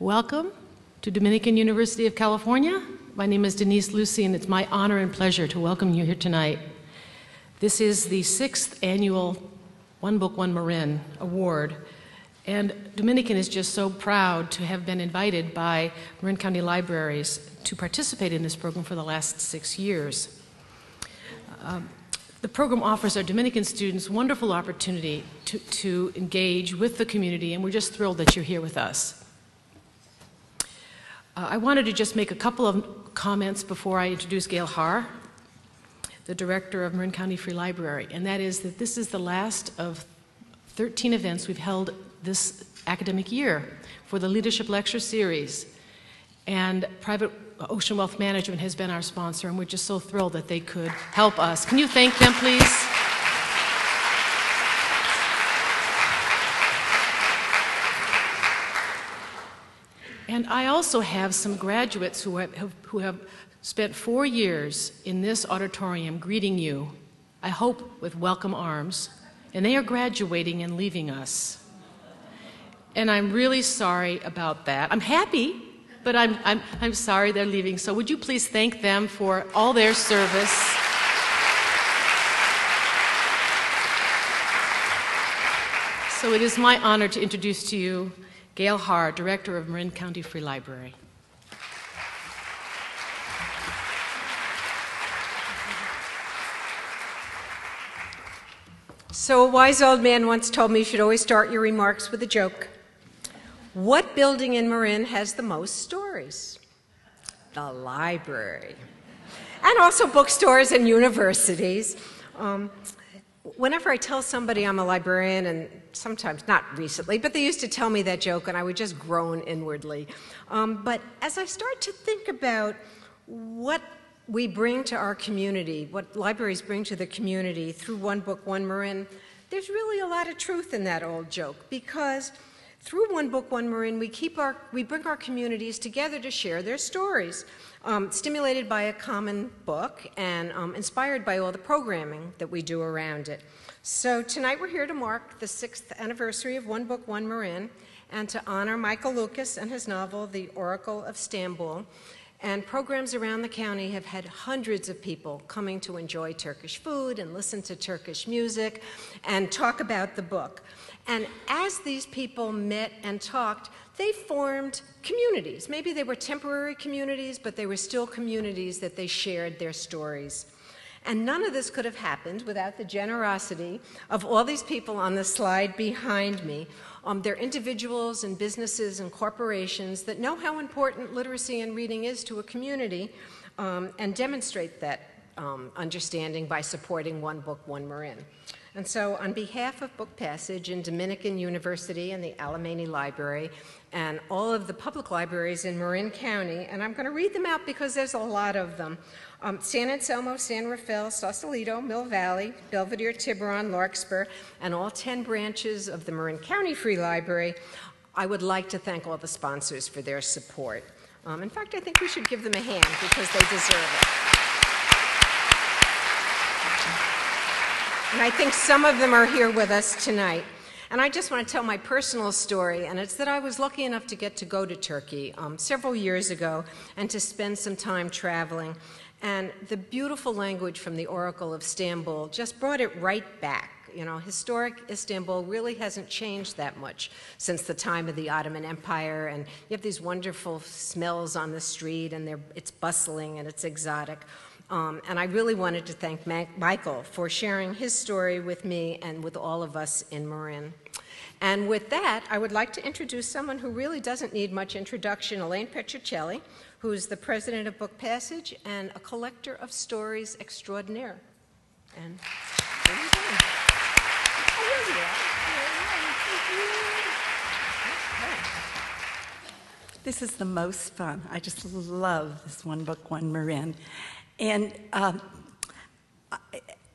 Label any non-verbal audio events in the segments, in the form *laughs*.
Welcome to Dominican University of California. My name is Denise Lucy, and it's my honor and pleasure to welcome you here tonight. This is the sixth annual One Book, One Marin Award, and Dominican is just so proud to have been invited by Marin County Libraries to participate in this program for the last six years. Um, the program offers our Dominican students wonderful opportunity to, to engage with the community, and we're just thrilled that you're here with us. Uh, I wanted to just make a couple of comments before I introduce Gail Haar, the director of Marin County Free Library, and that is that this is the last of 13 events we've held this academic year for the Leadership Lecture Series. And Private Ocean Wealth Management has been our sponsor, and we're just so thrilled that they could help us. Can you thank them, please? And I also have some graduates who have, who have spent four years in this auditorium greeting you, I hope with welcome arms, and they are graduating and leaving us. And I'm really sorry about that. I'm happy, but I'm, I'm, I'm sorry they're leaving. So would you please thank them for all their service? So it is my honor to introduce to you Gail Haar, Director of Marin County Free Library. So, a wise old man once told me you should always start your remarks with a joke. What building in Marin has the most stories? The library. And also bookstores and universities. Um, whenever I tell somebody I'm a librarian, and sometimes not recently, but they used to tell me that joke, and I would just groan inwardly. Um, but as I start to think about what we bring to our community, what libraries bring to the community through One Book, One Marin, there's really a lot of truth in that old joke because through One Book, One Marin, we, keep our, we bring our communities together to share their stories um, stimulated by a common book and um, inspired by all the programming that we do around it. So tonight we're here to mark the sixth anniversary of One Book, One Marin, and to honor Michael Lukas and his novel, The Oracle of Stamboul. And programs around the county have had hundreds of people coming to enjoy Turkish food and listen to Turkish music and talk about the book. And as these people met and talked, they formed communities. Maybe they were temporary communities, but they were still communities that they shared their stories. And none of this could have happened without the generosity of all these people on the slide behind me. Um, they're individuals and businesses and corporations that know how important literacy and reading is to a community um, and demonstrate that um, understanding by supporting One Book, One Marin. And so, on behalf of Book Passage and Dominican University and the Alemany Library, and all of the public libraries in Marin County, and I'm going to read them out because there's a lot of them. Um, San Anselmo, San Rafael, Sausalito, Mill Valley, Belvedere, Tiburon, Larkspur, and all 10 branches of the Marin County Free Library. I would like to thank all the sponsors for their support. Um, in fact, I think we should give them a hand because they deserve it. And I think some of them are here with us tonight. And I just want to tell my personal story, and it's that I was lucky enough to get to go to Turkey um, several years ago and to spend some time traveling. And the beautiful language from the Oracle of Stamboul just brought it right back. You know, historic Istanbul really hasn't changed that much since the time of the Ottoman Empire, and you have these wonderful smells on the street, and it's bustling and it's exotic. Um, and I really wanted to thank Michael for sharing his story with me and with all of us in Marin. And with that, I would like to introduce someone who really doesn't need much introduction, Elaine Petrocelli, who is the president of Book Passage and a collector of stories extraordinaire. And go. This is the most fun. I just love this one book, One Marin. And um,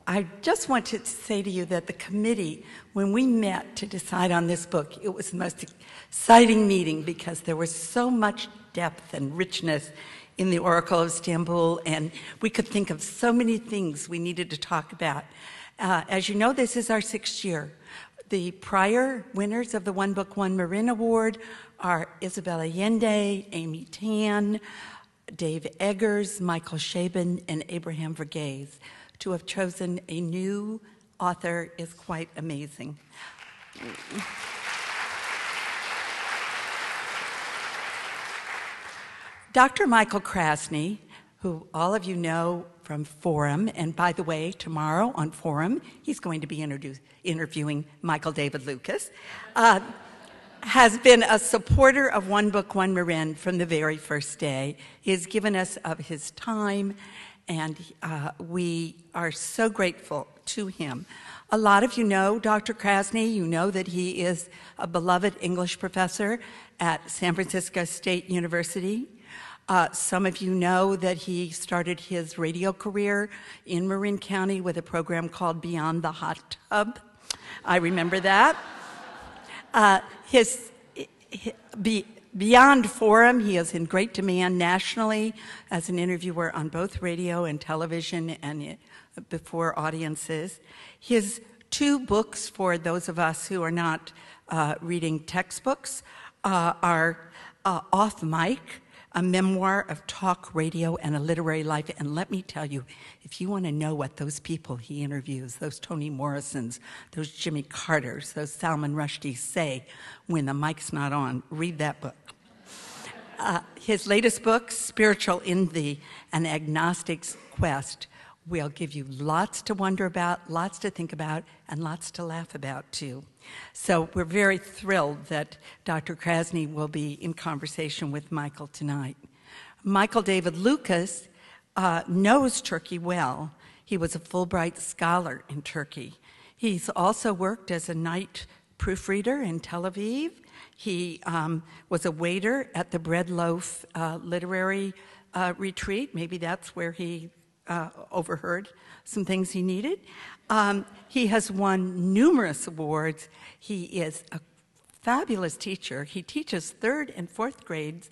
I, just want to say to you that the committee, when we met to decide on this book, it was the most exciting meeting because there was so much depth and richness in the Oracle of Stamboul, and we could think of so many things we needed to talk about. Uh, as you know, this is our sixth year. The prior winners of the One Book One Marin Award are Isabel Allende, Amy Tan, Dave Eggers, Michael Chabon, and Abraham Verghese. To have chosen a new author is quite amazing. Dr. Michael Krasny, who all of you know from Forum, and by the way, tomorrow on Forum, he's going to be interviewing Michael David Lukas, uh, has been a supporter of One Book, One Marin from the very first day. He has given us of his time, and uh, we are so grateful to him. A lot of you know Dr. Krasny. You know that he is a beloved English professor at San Francisco State University. Uh, some of you know that he started his radio career in Marin County with a program called Beyond the Hot Tub. I remember that. Uh, his, be, beyond Forum, he is in great demand nationally as an interviewer on both radio and television and before audiences. His two books, for those of us who are not uh, reading textbooks, uh, are uh, Off Mic a memoir of talk radio and a literary life. And let me tell you, if you want to know what those people he interviews, those Toni Morrisons, those Jimmy Carters, those Salman Rushdie say when the mic's not on, read that book. Uh, his latest book, Spiritual in Envy An Agnostic's Quest, will give you lots to wonder about, lots to think about, and lots to laugh about, too. So we're very thrilled that Dr. Krasny will be in conversation with Michael tonight. Michael David Lukas uh, knows Turkey well. He was a Fulbright scholar in Turkey. He's also worked as a night proofreader in Tel Aviv. He um, was a waiter at the Bread Loaf uh, Literary uh, Retreat. Maybe that's where he uh, overheard some things he needed. Um, he has won numerous awards. He is a fabulous teacher. He teaches third and fourth grades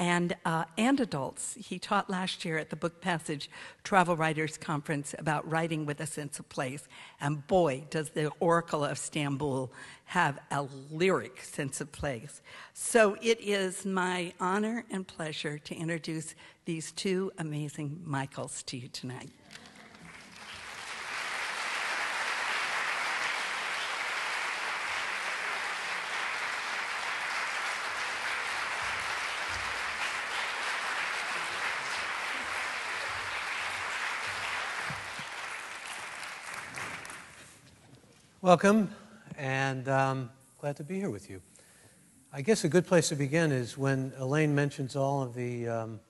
and, uh, and adults. He taught last year at the Book Passage Travel Writers Conference about writing with a sense of place. And boy, does the Oracle of Stamboul have a lyric sense of place. So it is my honor and pleasure to introduce these two amazing Michaels to you tonight. Welcome, and um, glad to be here with you. I guess a good place to begin is when Elaine mentions all of the um,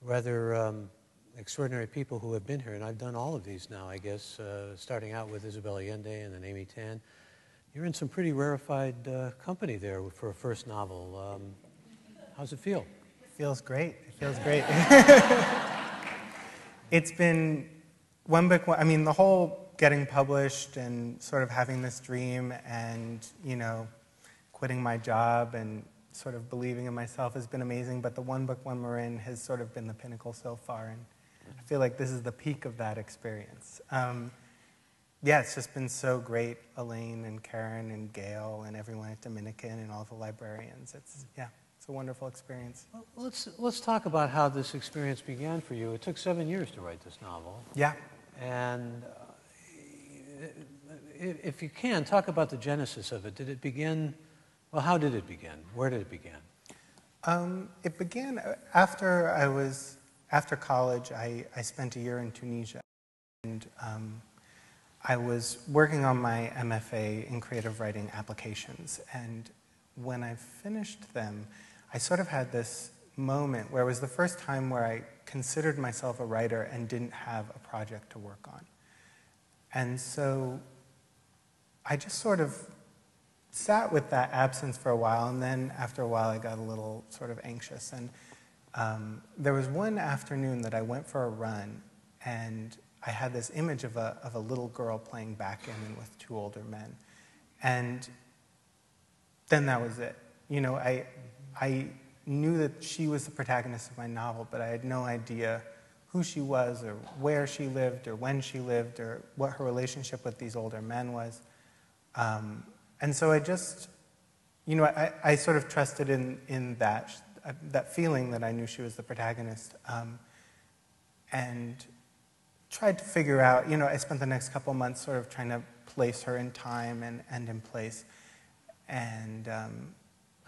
rather um, extraordinary people who have been here, and I've done all of these now, I guess, uh, starting out with Isabel Allende and then Amy Tan. You're in some pretty rarefied uh, company there for a first novel. Um, how's it feel? It feels great. It feels great. *laughs* it's been one book, I mean, the whole getting published and sort of having this dream and, you know, quitting my job and sort of believing in myself has been amazing. But the One Book, One Marin has sort of been the pinnacle so far. And I feel like this is the peak of that experience. Um, yeah, it's just been so great, Elaine and Karen and Gail and everyone at Dominican and all the librarians. It's, yeah, it's a wonderful experience. Well, let's, let's talk about how this experience began for you. It took seven years to write this novel. Yeah. And if you can, talk about the genesis of it. Did it begin, well, how did it begin? Where did it begin? Um, it began uh, after I was, after college, I, I spent a year in Tunisia. And um, I was working on my MFA in creative writing applications. And when I finished them, I sort of had this moment where it was the first time where I considered myself a writer and didn't have a project to work on. And so I just sort of sat with that absence for a while, and then after a while, I got a little sort of anxious. And um, there was one afternoon that I went for a run, and I had this image of a, of a little girl playing backgammon with two older men. And then that was it. You know, I, I knew that she was the protagonist of my novel, but I had no idea who she was or where she lived or when she lived or what her relationship with these older men was. Um, and so I just, you know, I, I sort of trusted in, in that, that feeling that I knew she was the protagonist. Um, and tried to figure out, you know, I spent the next couple months sort of trying to place her in time and, and in place. And um,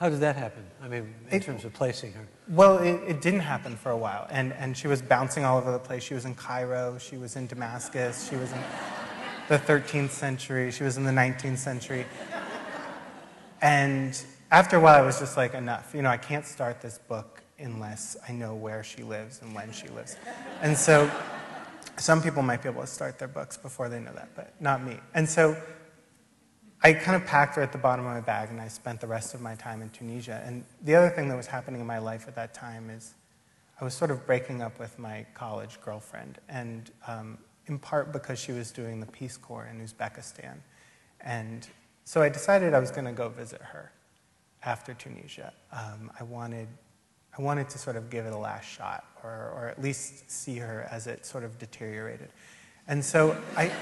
How did that happen? I mean, in It- terms of placing her. well, it, it didn't happen for a while. And, and she was bouncing all over the place. She was in Cairo, she was in Damascus, she was in the 13th century, she was in the 19th century. And after a while, I was just like, enough. You know, I can't start this book unless I know where she lives and when she lives. And so some people might be able to start their books before they know that, but not me. And so I kind of packed her at the bottom of my bag and I spent the rest of my time in Tunisia. And the other thing that was happening in my life at that time is I was sort of breaking up with my college girlfriend, and um, in part because she was doing the Peace Corps in Uzbekistan. And so I decided I was going to go visit her after Tunisia. Um, I, wanted, I wanted to sort of give it a last shot, or, or at least see her as it sort of deteriorated. And so I.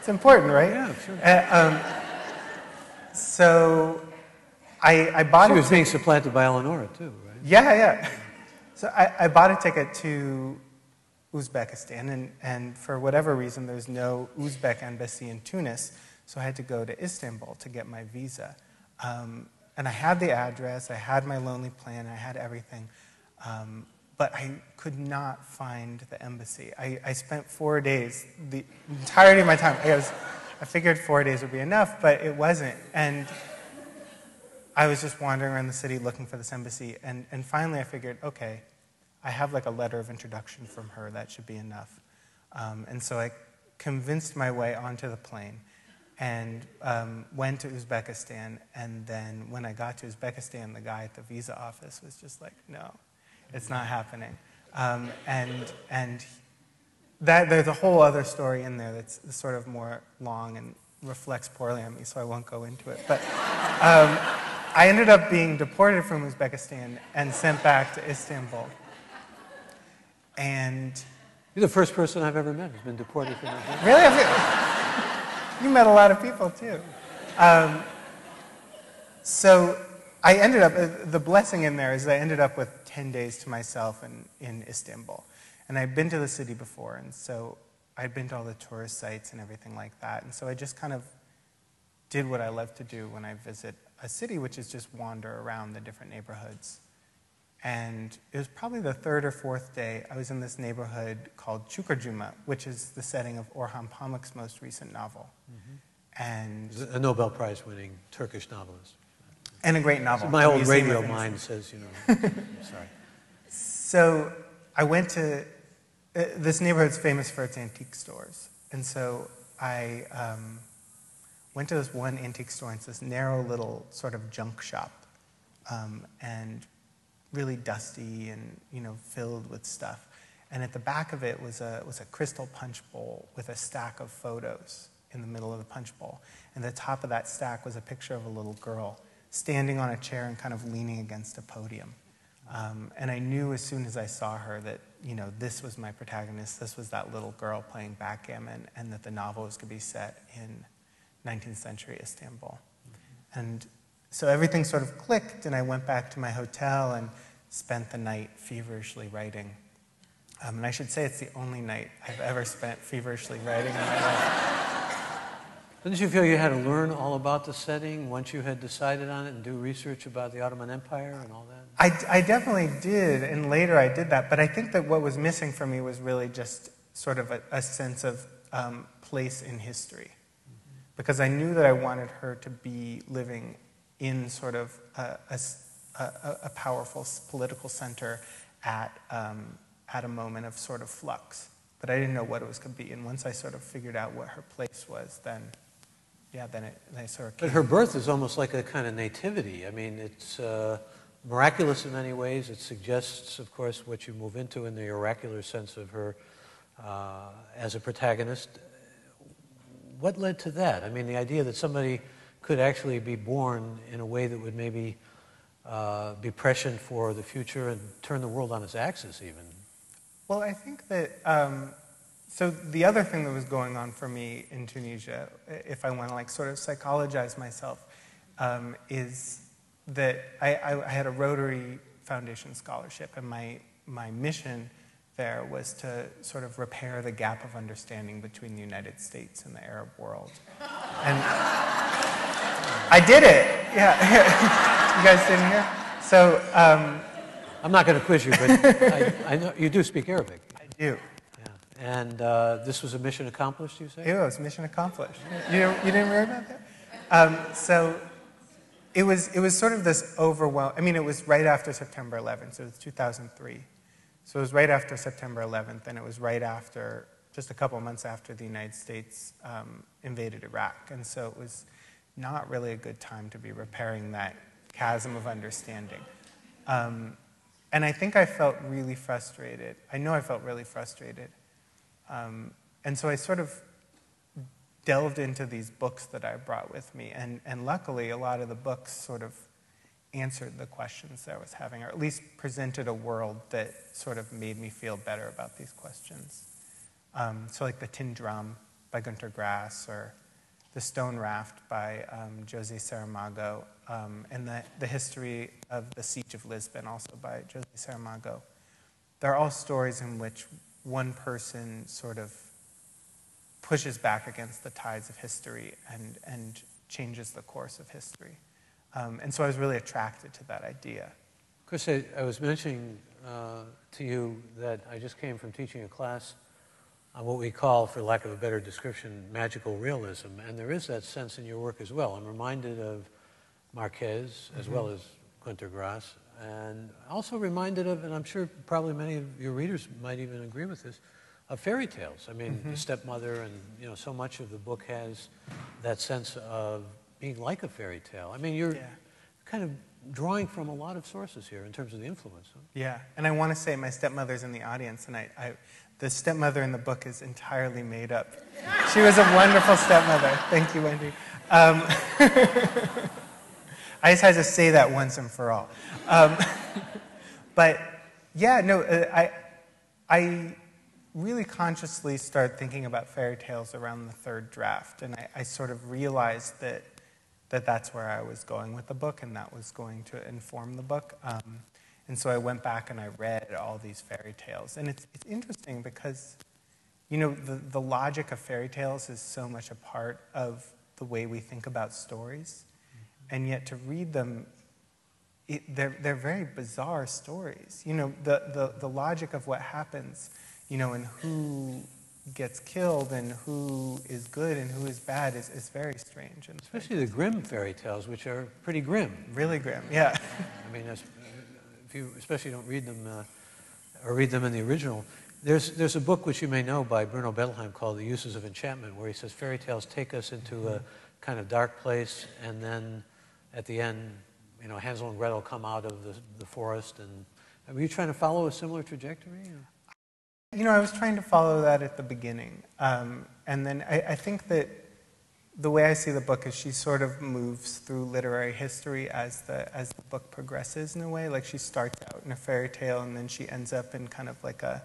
It's important, right? Yeah, sure. Uh, um, so I, I bought She a was ticket- being supplanted by Eleonora, too, right? yeah, yeah. So I, I bought a ticket to Uzbekistan, and, and for whatever reason, there's no Uzbek embassy in Tunis, so I had to go to Istanbul to get my visa. Um, and I had the address, I had my lonely plan, I had everything, um, but I could not find the embassy. I, I spent four days, the entirety of my time. I, was, I figured four days would be enough, but it wasn't. And I was just wandering around the city looking for this embassy, and, and finally I figured, okay, I have like a letter of introduction from her, that should be enough. Um, and so I convinced my way onto the plane and um, went to Uzbekistan. And then when I got to Uzbekistan, the guy at the visa office was just like, no, it's not happening. Um, and and that, there's a whole other story in there that's sort of more long and reflects poorly on me, so I won't go into it. But um, I ended up being deported from Uzbekistan and sent back to Istanbul. And You're the first person I've ever met who's been deported from Uzbekistan. really, you met a lot of people too. Um, so I ended up, uh, the blessing in there is I ended up with 10 days to myself in, in Istanbul. And I'd been to the city before, and so I'd been to all the tourist sites and everything like that. And so I just kind of did what I love to do when I visit a city, which is just wander around the different neighborhoods. And it was probably the third or fourth day, I was in this neighborhood called Çukurcuma, which is the setting of Orhan Pamuk's most recent novel. Mm-hmm. And, a Nobel Prize winning Turkish novelist. And a great novel. My old radio mind says, you know, *laughs* sorry. So I went to, uh, this neighborhood's famous for its antique stores. And so I um, went to this one antique store, it's this narrow little sort of junk shop. Um, and really dusty and, you know, filled with stuff. And at the back of it was a, was a crystal punch bowl with a stack of photos in the middle of the punch bowl. And the top of that stack was a picture of a little girl standing on a chair and kind of leaning against a podium. Um, and I knew as soon as I saw her that, you know, this was my protagonist, this was that little girl playing backgammon, and that the novel was going to be set in 19th century Istanbul. And so everything sort of clicked, and I went back to my hotel and spent the night feverishly writing. Um, and I should say it's the only night I've ever spent feverishly writing in my life. Didn't you feel you had to learn all about the setting once you had decided on it and do research about the Ottoman Empire and all that? I, I definitely did, and later I did that. But I think that what was missing for me was really just sort of a, a sense of um, place in history. Because I knew that I wanted her to be living in sort of a powerful political center at, um, at a moment of sort of flux. But I didn't know what it was going to be. And once I sort of figured out what her place was, then, yeah, then it, then it sort of But her birth is almost like a kind of nativity. I mean, it's uh, miraculous in many ways. It suggests, of course, what you move into in the oracular sense of her uh, as a protagonist. What led to that? I mean, the idea that somebody could actually be born in a way that would maybe uh, be prescient for the future and turn the world on its axis, even. Well, I think that, um, so the other thing that was going on for me in Tunisia, if I want to like sort of psychologize myself, um, is that I, I, I had a Rotary Foundation scholarship, and my my mission there was to sort of repair the gap of understanding between the United States and the Arab world. *laughs* And I did it. Yeah. *laughs* you guys didn't hear? So um, I'm not going to quiz you, but I, I know you do speak Arabic. I do. Yeah. And uh, this was a mission accomplished, you say? It was mission accomplished. You, you didn't hear about that? Um, so it was, it was sort of this overwhelm. I mean, it was right after September 11th, so it was 2003. So it was right after September 11th, and it was right after, just a couple months after the United States um, invaded Iraq. And so it was not really a good time to be repairing that chasm of understanding. Um, and I think I felt really frustrated. I know I felt really frustrated. Um, and so I sort of delved into these books that I brought with me. And, and luckily, a lot of the books sort of answered the questions that I was having, or at least presented a world that sort of made me feel better about these questions. Um, so, like The Tin Drum by Gunter Grass, or The Stone Raft by um, Jose Saramago, um, and the, the History of the Siege of Lisbon, also by Jose Saramago. They're all stories in which one person sort of pushes back against the tides of history and, and changes the course of history. Um, and so I was really attracted to that idea. Chris, I, I was mentioning uh, to you that I just came from teaching a class on what we call, for lack of a better description, magical realism. And there is that sense in your work as well. I'm reminded of Marquez as well as Gunter Grass, and also reminded of, and I'm sure probably many of your readers might even agree with this, of fairy tales. I mean, the stepmother, and you know, so much of the book has that sense of being like a fairy tale. I mean, you're Yeah. kind of drawing from a lot of sources here in terms of the influence. huh? Yeah, and I want to say my stepmother's in the audience, and I, I, the stepmother in the book is entirely made up. She was a wonderful stepmother. Thank you, Wendy. Um, *laughs* I just had to say that once and for all. Um, *laughs* but yeah, no, uh, I, I really consciously started thinking about fairy tales around the third draft, and I, I sort of realized that, that that's where I was going with the book, and that was going to inform the book. Um, and so I went back and I read all these fairy tales, and it's, it's interesting because, you know, the, the logic of fairy tales is so much a part of the way we think about stories, and yet to read them it, they're, they're very bizarre stories. You know, the, the, the logic of what happens, you know, and who gets killed and who is good and who is bad is, is very strange and Especially the Grimm fairy tales, which are pretty grim. really grim. Yeah. *laughs* I mean, that's- if you especially don't read them uh, or read them in the original. There's, there's a book which you may know by Bruno Bettelheim called The Uses of Enchantment, where he says fairy tales take us into a kind of dark place, and then at the end, you know, Hansel and Gretel come out of the, the forest. And were you trying to follow a similar trajectory? or- You know, I was trying to follow that at the beginning. Um, and then I, I think that the way I see the book is she sort of moves through literary history as the, as the book progresses in a way. Like she starts out in a fairy tale and then she ends up in kind of like a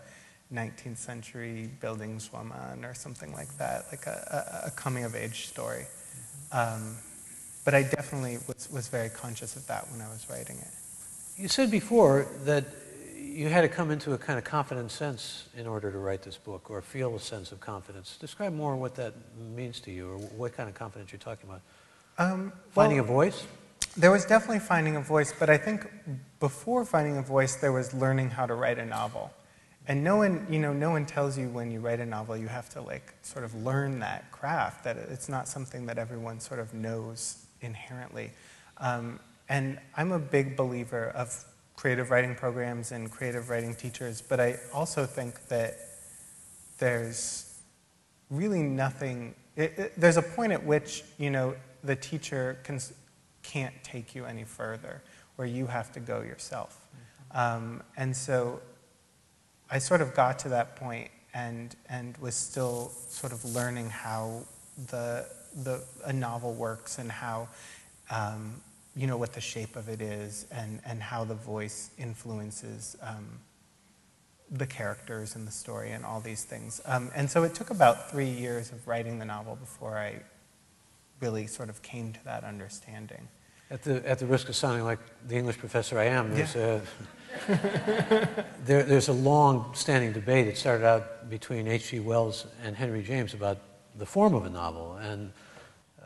19th century Bildungsroman or something like that, like a, a, a coming of age story. Um, but I definitely was, was very conscious of that when I was writing it. You said before that you had to come into a kind of confident sense in order to write this book, or feel a sense of confidence. Describe more what that means to you, or what kind of confidence you're talking about. Um, Finding well- a voice? There was definitely finding a voice, but I think before finding a voice, there was learning how to write a novel. And no one, you know, no one tells you when you write a novel you have to like sort of learn that craft. That it's not something that everyone sort of knows inherently. Um, and I'm a big believer of creative writing programs and creative writing teachers, but I also think that there's really nothing. It, it, there's a point at which you know the teacher can, can't take you any further, where you have to go yourself. Um, and so, I sort of got to that point and and was still sort of learning how the the a novel works and how. Um, you know what the shape of it is, and, and how the voice influences um, the characters and the story and all these things. Um, and so it took about three years of writing the novel before I really sort of came to that understanding. At the, at the risk of sounding like the English professor I am, there's, a, *laughs* there, there's a long standing debate. It started out between H.G. Wells and Henry James about the form of a novel. And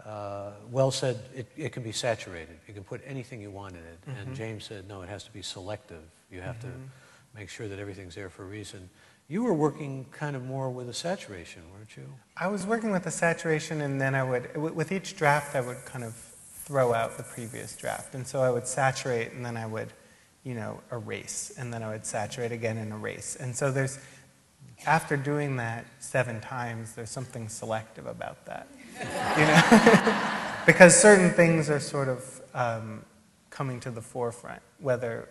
uh, Wells said it, it can be saturated. You can put anything you want in it. Mm-hmm. And James said, no, it has to be selective. You have mm-hmm. to make sure that everything's there for a reason. You were working kind of more with a saturation, weren't you? I was working with a saturation, and then I would, with each draft, I would kind of throw out the previous draft. And so I would saturate, and then I would, you know, erase, and then I would saturate again and erase. And so there's, after doing that seven times, there's something selective about that. You know? *laughs* because certain things are sort of um, coming to the forefront, whether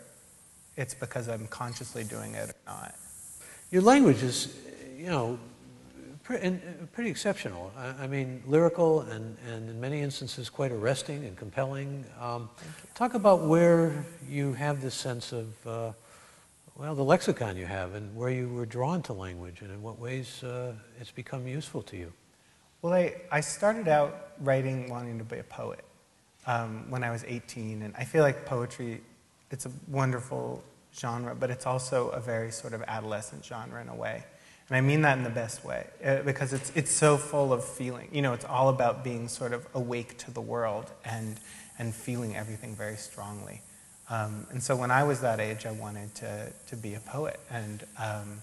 it's because I'm consciously doing it or not. Your language is, you know, pretty, uh, exceptional. I, I, mean, lyrical and, and in many instances quite arresting and compelling. Um, talk about where you have this sense of, uh, well, the lexicon you have and where you were drawn to language and in what ways uh, it's become useful to you. Well, I, I started out writing wanting to be a poet um, when I was 18, and I feel like poetry, it's a wonderful genre, but it's also a very sort of adolescent genre in a way. And I mean that in the best way, uh, because it's, it's so full of feeling. You know, it's all about being sort of awake to the world and, and feeling everything very strongly. Um, and so when I was that age, I wanted to, to be a poet. And, um,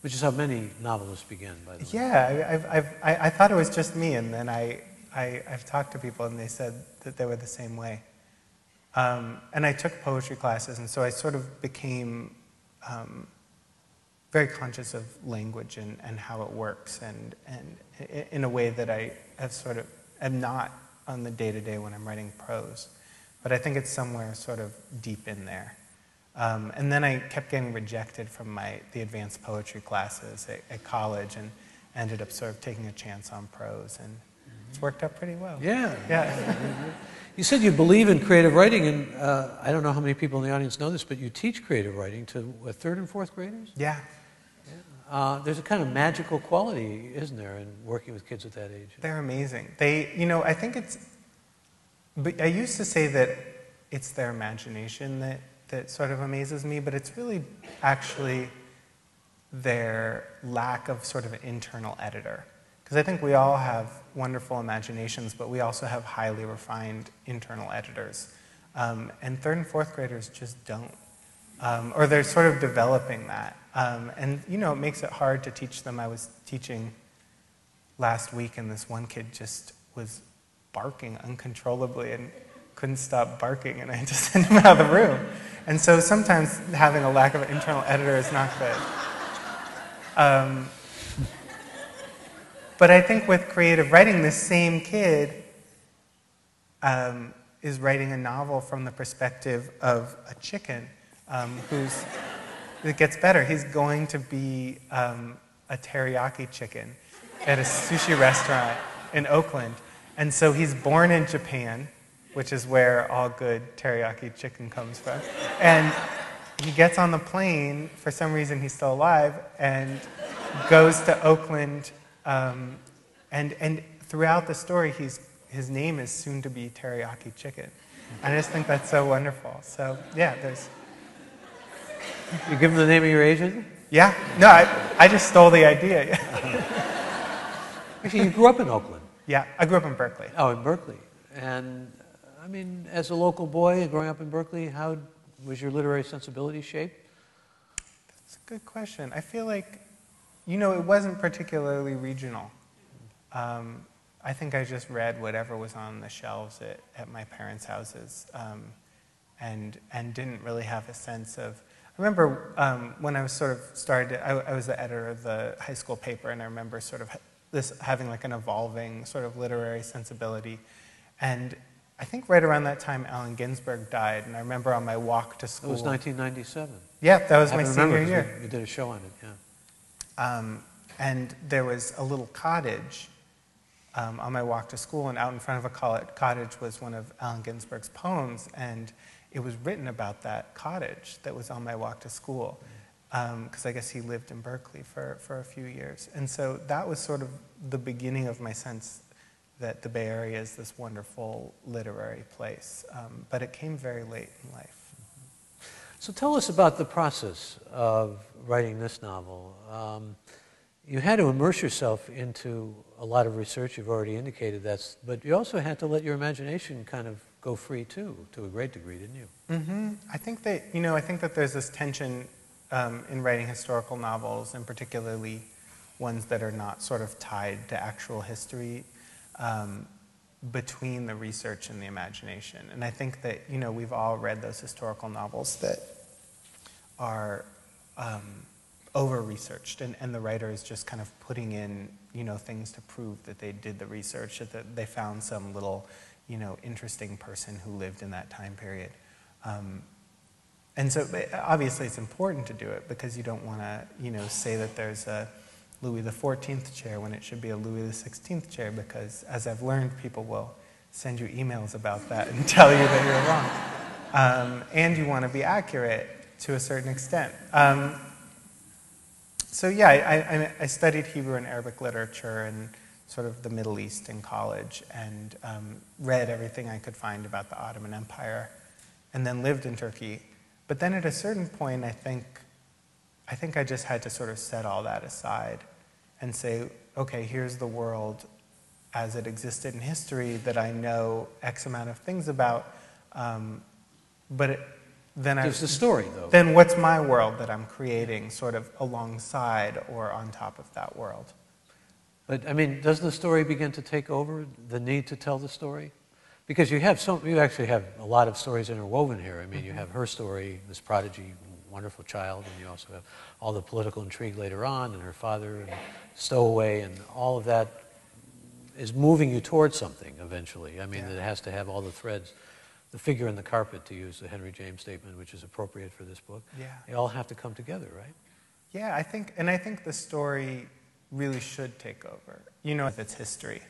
Which is how many novelists begin, by the way. Yeah, I've, I've, I, I thought it was just me, and then I, I, I've talked to people, and they said that they were the same way. Um, and I took poetry classes, and so I sort of became um, very conscious of language and, and how it works, and, and in a way that I have sort of am not on the day to day when I'm writing prose. But I think it's somewhere sort of deep in there. Um, and then I kept getting rejected from my, the advanced poetry classes at, at college and ended up sort of taking a chance on prose. And it's worked out pretty well. Yeah. Yeah. *laughs* You said you believe in creative writing, and uh, I don't know how many people in the audience know this, but you teach creative writing to third and fourth graders? Yeah. yeah. Uh, there's a kind of magical quality, isn't there, in working with kids at that age? They're amazing. They, you know, I think it's. But I used to say that it's their imagination that, that sort of amazes me, but it's really actually their lack of sort of an internal editor. Because I think we all have wonderful imaginations, but we also have highly refined internal editors. Um, and third and fourth graders just don't. Um, or they're sort of developing that. Um, and, you know, it makes it hard to teach them. I was teaching last week, and this one kid just was barking uncontrollably and couldn't stop barking, and I had to *laughs* send him out of the room. And so sometimes having a lack of an internal editor is not good. Um, but I think with creative writing, this same kid um, is writing a novel from the perspective of a chicken um, who's, it gets better. He's going to be um, a teriyaki chicken at a sushi restaurant in Oakland. And so he's born in Japan, which is where all good teriyaki chicken comes from. And he gets on the plane, for some reason he's still alive, and goes to Oakland um, and, and throughout the story, he's, his name is soon to be Teriyaki Chicken. And I just think that's so wonderful. So, yeah, there's. You give him the name of your agent? Yeah. No, I, I just stole the idea. *laughs* Actually, you grew up in Oakland. Yeah, I grew up in Berkeley. Oh, in Berkeley. And, I mean, as a local boy growing up in Berkeley, how was your literary sensibility shaped? That's a good question. I feel like you know, it wasn't particularly regional. Um, I think I just read whatever was on the shelves at, at my parents' houses um, and, and didn't really have a sense of. I remember um, when I was sort of started, I, I, was the editor of the high school paper, and I remember sort of this having like an evolving sort of literary sensibility. And I think right around that time, Allen Ginsberg died, and I remember on my walk to school. It was 1997. Yeah, that was my senior year. You did a show on it, yeah. Um, and there was a little cottage um, on my walk to school, and out in front of a cottage was one of Allen Ginsberg's poems, and it was written about that cottage that was on my walk to school. because I guess he lived in Berkeley for, for a few years. And so that was sort of the beginning of my sense that the Bay Area is this wonderful literary place. Um, but it came very late in life. So tell us about the process of writing this novel. Um, you had to immerse yourself into a lot of research. You've already indicated that, but you also had to let your imagination kind of go free too, to a great degree, didn't you? Mm-hmm. I think that you know, I think that there's this tension um, in writing historical novels, and particularly ones that are not sort of tied to actual history, um, between the research and the imagination. And I think that you know we've all read those historical novels that are um, over researched, and, and the writer is just kind of putting in you know things to prove that they did the research, that they found some little you know interesting person who lived in that time period. Um, and so obviously it's important to do it because you don't want to you know say that there's a Louis XIV chair when it should be a Louis XVI chair because as I've learned, people will send you emails about that and *laughs* tell you that you're wrong. Um, and you want to be accurate to a certain extent. Um, so yeah, I, I, I, studied Hebrew and Arabic literature and sort of the Middle East in college and um, read everything I could find about the Ottoman Empire and then lived in Turkey. But then at a certain point, I think, I think I just had to sort of set all that aside and say, okay, here's the world as it existed in history that I know X amount of things about. Um, but it, then There's I, the story, though. Then what's my world that I'm creating, sort of alongside or on top of that world? But I mean, doesn't the story begin to take over the need to tell the story? Because you have so, you actually have a lot of stories interwoven here. I mean, mm-hmm. you have her story, this prodigy, wonderful child, and you also have all the political intrigue later on, and her father, and stowaway, and all of that is moving you towards something eventually. I mean, yeah. it has to have all the threads the figure in the carpet, to use the Henry James statement, which is appropriate for this book. Yeah. They all have to come together, right? Yeah, I think, and I think the story really should take over, you know, its history.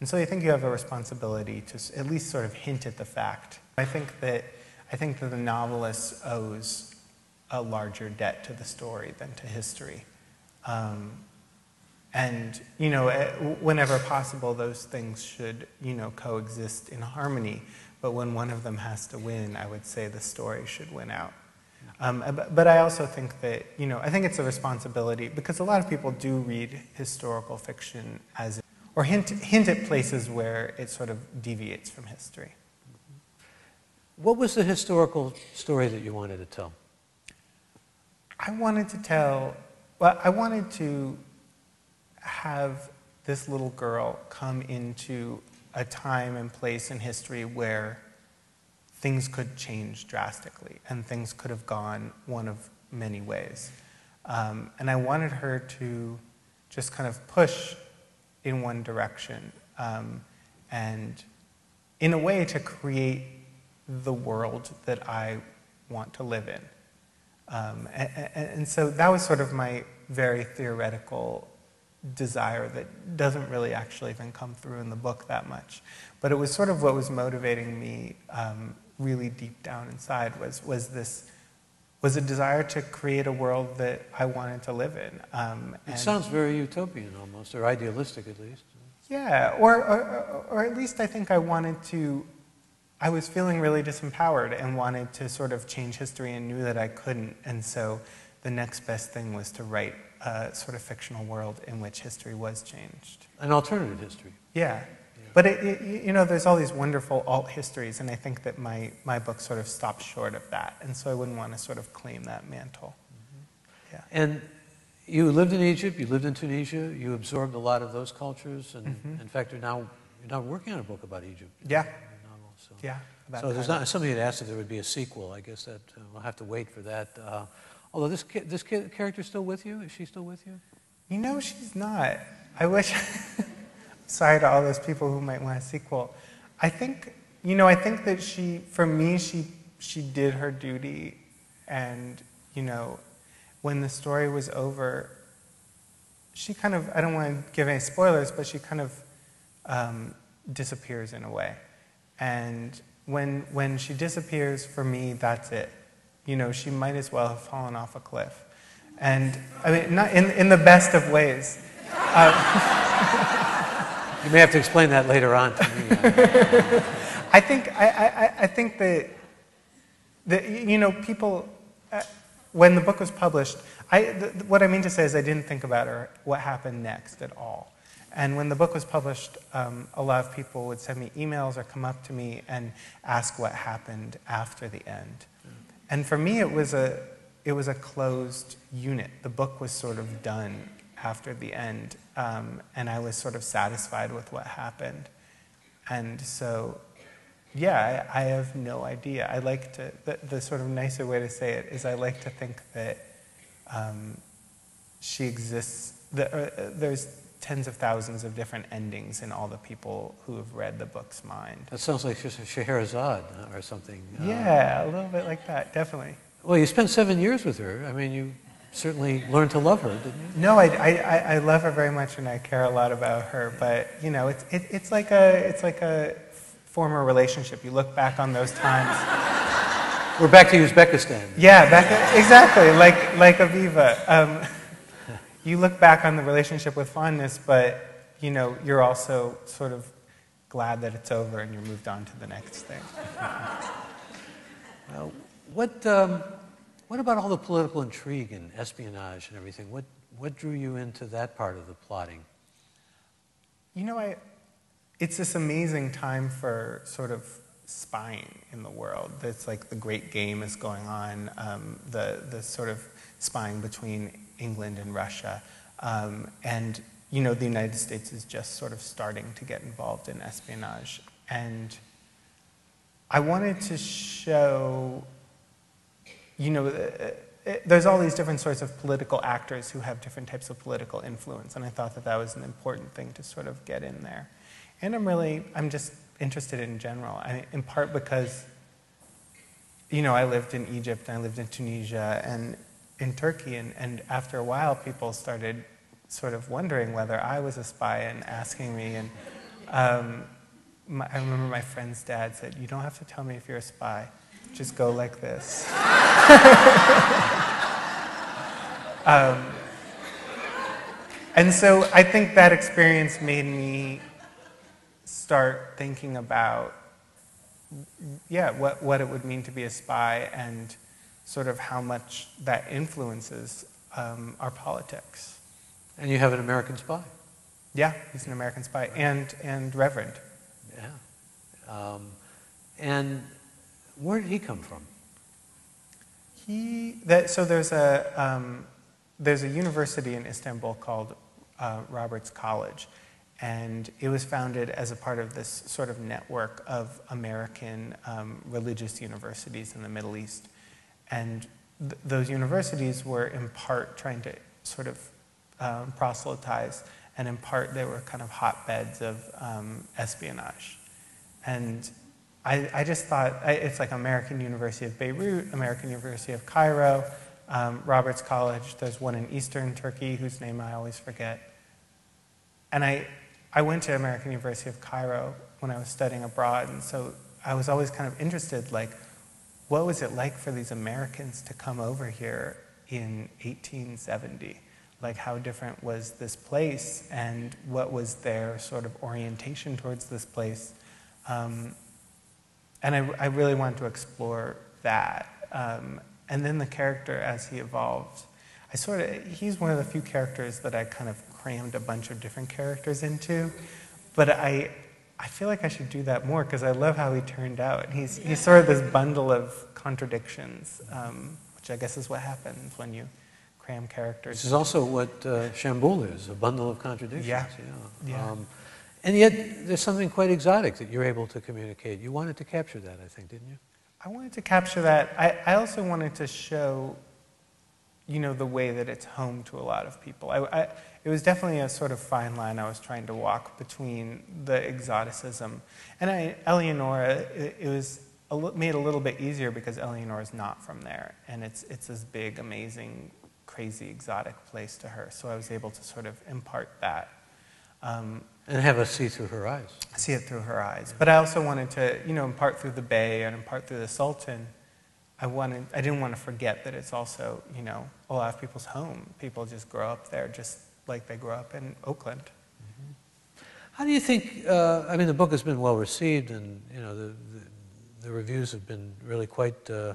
And so I think you have a responsibility to at least sort of hint at the fact. I think that, I think that the novelist owes a larger debt to the story than to history. Um, and, you know, eh, whenever possible, those things should, you know, coexist in harmony. But when one of them has to win, I would say the story should win out. Um, but, but, I also think that, you know, I think it's a responsibility because a lot of people do read historical fiction as, or hint, hint at places where it sort of deviates from history. What was the historical story that you wanted to tell? I wanted to tell, well, I wanted to have this little girl come into a time and place in history where things could change drastically and things could have gone one of many ways. Um, and I wanted her to just kind of push in one direction um, and, in a way, to create the world that I want to live in. Um, and, and, so that was sort of my very theoretical desire that doesn't really actually even come through in the book that much. But it was sort of what was motivating me um, really deep down inside was, was this was a desire to create a world that I wanted to live in. Um, it sounds very utopian almost, or idealistic at least. Yeah, or, or, or at least I think I wanted to, I was feeling really disempowered and wanted to sort of change history and knew that I couldn't. And so the next best thing was to write a sort of fictional world in which history was changed. An alternative history. Yeah. yeah. But, it, it, you know, there's all these wonderful alt histories, and I think that my, my book sort of stops short of that. And so I wouldn't want to sort of claim that mantle. Mm-hmm. Yeah. And you lived in Egypt, you lived in Tunisia, you absorbed a lot of those cultures, and mm-hmm. in fact, you're now, you're now working on a book about Egypt. Yeah. So. Yeah. So there's not, somebody had asked if there would be a sequel. I guess that uh, we'll have to wait for that. Uh, Although this, this character's still with you? Is she still with you? You know, she's not. I wish. *laughs* Sorry to all those people who might want a sequel. I think, you know, I think that she, for me, she, she did her duty. And, you know, when the story was over, she kind of, I don't want to give any spoilers, but she kind of um, disappears in a way. And when, when she disappears, for me, that's it you know, she might as well have fallen off a cliff. And I mean, not in, in the best of ways. You may have to explain that later on to me. *laughs* I think, I, I, I think that, that, you know, people, uh, when the book was published, I, th- what I mean to say is I didn't think about or what happened next at all. And when the book was published, um, a lot of people would send me emails or come up to me and ask what happened after the end. And for me, it was a, it was a closed unit. The book was sort of done after the end, um, and I was sort of satisfied with what happened. And so, yeah, I, I have no idea. I like to, the, the, sort of nicer way to say it is I like to think that um, she exists, that, uh, there's tens of thousands of different endings in all the people who have read the book's mind. That sounds like Scheherazade or something. Uh, yeah, a little bit like that, definitely. Well, you spent seven years with her. I mean, you certainly learned to love her, didn't you? No, I, I, I love her very much and I care a lot about her. But, you know, it's, it, it's, like a, it's like a former relationship. You look back on those times. We're back to Uzbekistan. Yeah, back, exactly, like, like Aviva. Um, *laughs* you look back on the relationship with fondness, but, you know, you're also sort of glad that it's over and you're moved on to the next thing. well, what, um, what about all the political intrigue and espionage and everything? What, what drew you into that part of the plotting? You know, I, it's this amazing time for sort of spying in the world. It's like the great game is going on, um, the, the sort of spying between England and Russia. Um, and, you know, the United States is just sort of starting to get involved in espionage. And I wanted to show you know, uh, uh, there's all these different sorts of political actors who have different types of political influence, and I thought that that was an important thing to sort of get in there. And I'm really, I'm just interested in general, I, in part because, you know, I lived in Egypt, and I lived in Tunisia, and in Turkey, and, and after a while, people started sort of wondering whether I was a spy and asking me, and um, my, I remember my friend's dad said, "You don't have to tell me if you're a spy." just go like this. *laughs* um, and so I think that experience made me start thinking about, yeah, what, what it would mean to be a spy and sort of how much that influences um, our politics. And you have an American spy. Yeah, he's an American spy and, and Reverend. Yeah. Um, and where did he come from? He that so there's a um, there's a university in Istanbul called uh, Roberts College, and it was founded as a part of this sort of network of American um, religious universities in the Middle East, and th- those universities were in part trying to sort of um, proselytize, and in part they were kind of hotbeds of um, espionage, and I, I just thought I, it's like American University of Beirut, American University of Cairo, um, Roberts College. There's one in Eastern Turkey whose name I always forget. And I, I went to American University of Cairo when I was studying abroad, and so I was always kind of interested, like, what was it like for these Americans to come over here in 1870? Like, how different was this place, and what was their sort of orientation towards this place? Um, and I, I really wanted to explore that. Um, and then the character as he evolved, I sort of, he's one of the few characters that I kind of crammed a bunch of different characters into. But I, I feel like I should do that more because I love how he turned out. He's, he's sort of this bundle of contradictions, um, which I guess is what happens when you cram characters. This is also what uh, Stamboul is, a bundle of contradictions. Yeah. yeah. yeah. Um, and yet, there's something quite exotic that you're able to communicate. You wanted to capture that, I think, didn't you? I wanted to capture that. I, I also wanted to show, you know, the way that it's home to a lot of people. I, I, it was definitely a sort of fine line I was trying to walk between the exoticism. And I, Eleonora, it, it was a, made a little bit easier because Eleonora is not from there. And it's, it's this big, amazing, crazy, exotic place to her. So I was able to sort of impart that. Um, and have us see through her eyes. See it through her eyes. But I also wanted to, you know, impart through the Bey and impart through the Sultan I wanted, I didn't want to forget that it's also, you know, a lot of people's home. People just grow up there, just like they grew up in Oakland. How do you think? Uh, I mean, the book has been well received, and you know, the the, the reviews have been really quite uh,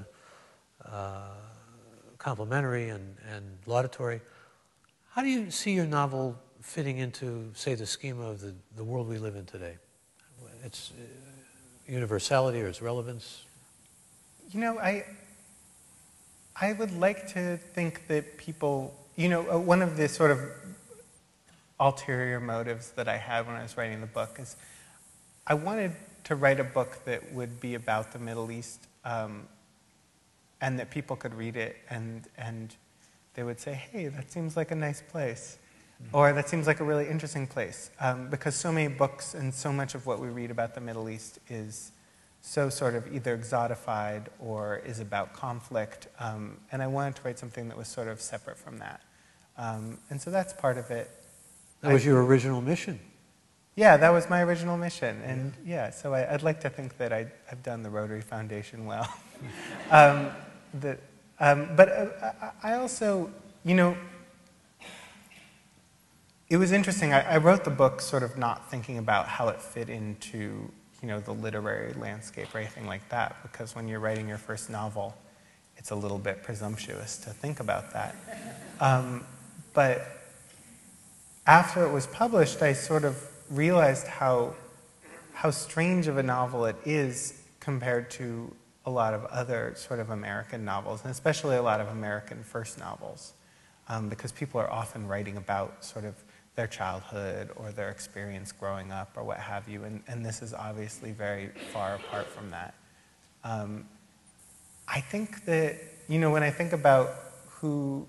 uh, complimentary and, and laudatory. How do you see your novel fitting into, say, the schema of the, the world we live in today? Its uh, universality or its relevance? You know, I, I would like to think that people, you know, uh, one of the sort of ulterior motives that I had when I was writing the book is I wanted to write a book that would be about the Middle East um, and that people could read it and, and they would say, hey, that seems like a nice place. Mm-hmm. Or that seems like a really interesting place. Um, because so many books and so much of what we read about the Middle East is so sort of either exotified or is about conflict. Um, and I wanted to write something that was sort of separate from that. Um, and so that's part of it. That was I, your original mission. Yeah, that was my original mission. And yeah, so I, would like to think that I, have done the Rotary Foundation well. *laughs* um, that, um, but uh, I also, you know, it was interesting. I, I, wrote the book sort of not thinking about how it fit into, you know, the literary landscape or anything like that, because when you're writing your first novel, it's a little bit presumptuous to think about that. Um, but after it was published, I sort of realized how, how strange of a novel it is compared to a lot of other sort of American novels, and especially a lot of American first novels, um, because people are often writing about sort of their childhood or their experience growing up or what have you, and, and this is obviously very far apart from that. Um, I think that, you know, when I think about who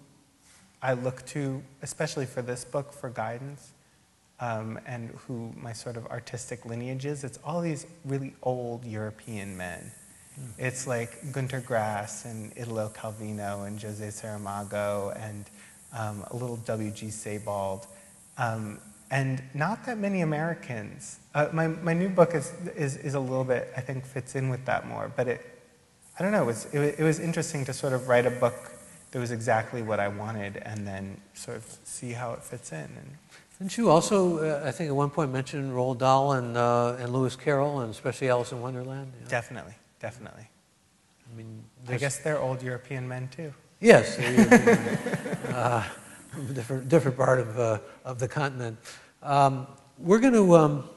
I look to, especially for this book, for guidance, um, and who my sort of artistic lineage is, it's all these really old European men it's like Gunter Grass and Italo Calvino and Jose Saramago and um, a little W.G. Sebald. Um, and not that many Americans. Uh, my, my new book is, is, is a little bit, I think, fits in with that more. But it, I don't know, it was, it, it was interesting to sort of write a book that was exactly what I wanted and then sort of see how it fits in. And, didn't you also, uh, I think at one point, mention Roald Dahl and, uh, and Lewis Carroll and especially Alice in Wonderland? Definitely definitely. I mean, I guess they're old European men too. Yes, *laughs* uh, *laughs* different, different part of, uh, of the continent. Um, we're going to um,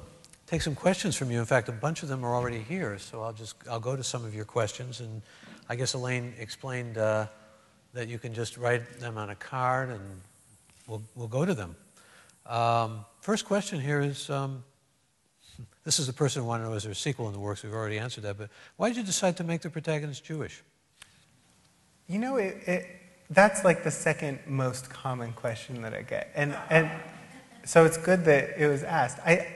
take some questions from you. In fact, a bunch of them are already here, so I'll just I'll go to some of your questions. And I guess Elaine explained uh, that you can just write them on a card, and we'll we'll go to them. Um, first question here is. Um, *laughs* this is the person who wanted to know is there a sequel in the works? We've already answered that. But why did you decide to make the protagonist Jewish? You know, it, it, that's like the second most common question that I get. And, and so it's good that it was asked. I,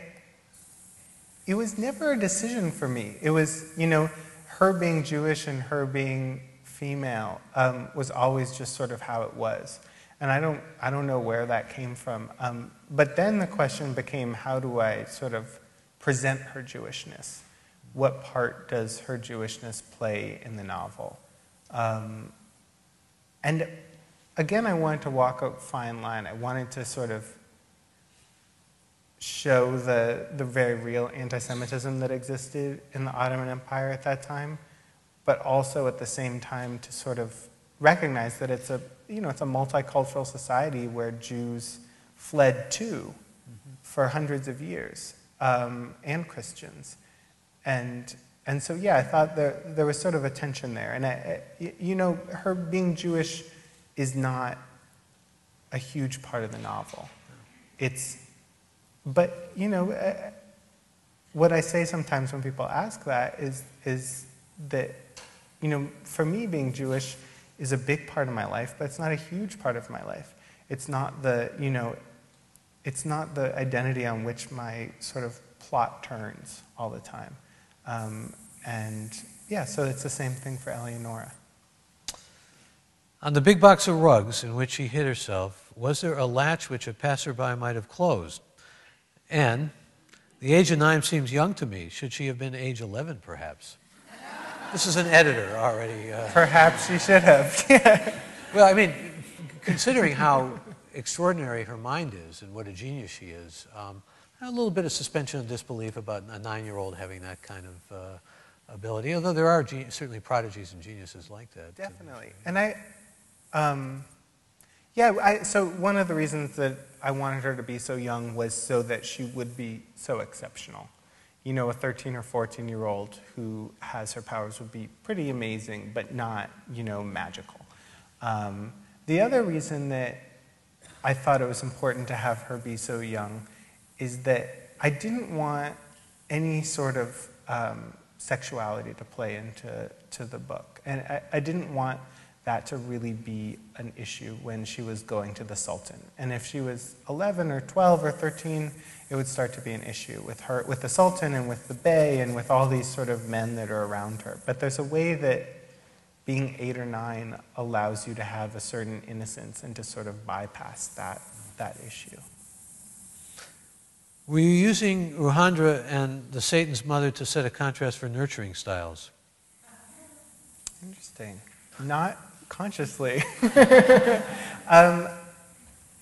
it was never a decision for me. It was, you know, her being Jewish and her being female um, was always just sort of how it was. And I don't, I don't know where that came from. Um, but then the question became how do I sort of present her Jewishness. What part does her Jewishness play in the novel? Um, and again, I wanted to walk a fine line. I wanted to sort of show the, the very real anti Semitism that existed in the Ottoman Empire at that time, but also at the same time to sort of recognize that it's a, you know, it's a multicultural society where Jews fled to mm-hmm. for hundreds of years um, and Christians. And, and so, yeah, I thought there, there was sort of a tension there. And, I, you know, her being Jewish is not a huge part of the novel. It's, but, you know, uh, what I say sometimes when people ask that is, is that, you know, for me, being Jewish is a big part of my life, but it's not a huge part of my life. It's not the, you know, it's not the identity on which my sort of plot turns all the time. Um, and yeah, so it's the same thing for Eleonora. On the big box of rugs in which she hid herself, was there a latch which a passerby might have closed? And the age of nine seems young to me. Should she have been age 11, perhaps? This is an editor already. Uh, Perhaps she should have. *laughs* well, I mean, considering how extraordinary her mind is and what a genius she is, um, a little bit of suspension of disbelief about a nine-year-old having that kind of uh, ability. Although there are certainly prodigies and geniuses like that. Definitely. And I, um, yeah, I, so one of the reasons that I wanted her to be so young was so that she would be so exceptional. You know, a 13 or 14 year old who has her powers would be pretty amazing, but not, you know, magical. Um, the other reason that I thought it was important to have her be so young is that I didn't want any sort of um, sexuality to play into to the book. And I, I didn't want that to really be an issue when she was going to the Sultan. And if she was 11 or 12 or 13, it would start to be an issue with her, with the Sultan and with the Bey and with all these sort of men that are around her. But there's a way that being eight or nine allows you to have a certain innocence and to sort of bypass that, that issue. Were you using Ruxandra and the Sultan's mother to set a contrast for nurturing styles? Interesting. Not consciously. *laughs* um,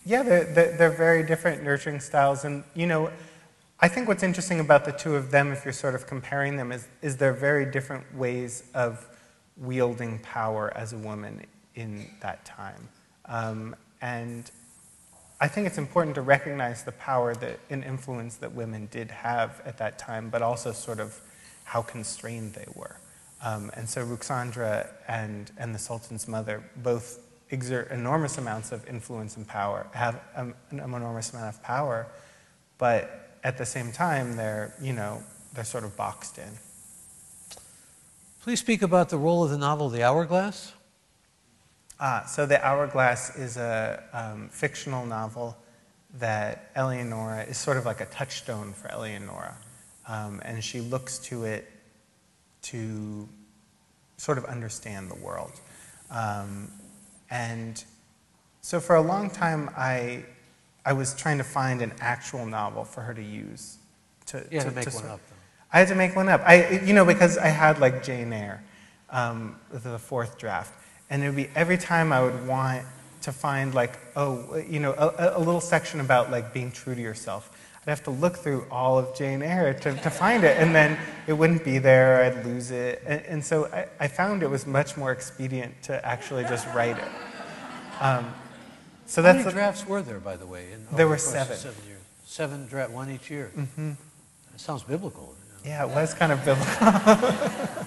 yeah, they're, they're, very different nurturing styles. And, you know, I think what's interesting about the two of them, if you're sort of comparing them, is, is they're very different ways of wielding power as a woman in that time. Um, and I think it's important to recognize the power that, and influence that women did have at that time, but also sort of how constrained they were. Um, and so Ruxandra and, and the Sultan's mother both exert enormous amounts of influence and power, have um, an enormous amount of power, but at the same time, they're, you know, they're sort of boxed in. Please speak about the role of the novel The Hourglass. Ah, so The Hourglass is a um, fictional novel that Eleonora is sort of like a touchstone for Eleonora. Um, and she looks to it to sort of understand the world. Um, and so for a long time, I, I was trying to find an actual novel for her to use. To, yeah, to, to make to one up. Though. I had to make one up. I, you know, because I had like Jane Eyre, um, the fourth draft. And it would be every time I would want to find like, oh, you know, a, a little section about like being true to yourself. I'd have to look through all of Jane Eyre to, to find it, and then it wouldn't be there, I'd lose it. And, and so I, I, found it was much more expedient to actually just write it. Um, so How many drafts were there, by the way? In, there were seven. Seven years. Seven draft, one each year. Mm-hmm. It sounds biblical. You know? Yeah, it was kind of biblical. *laughs*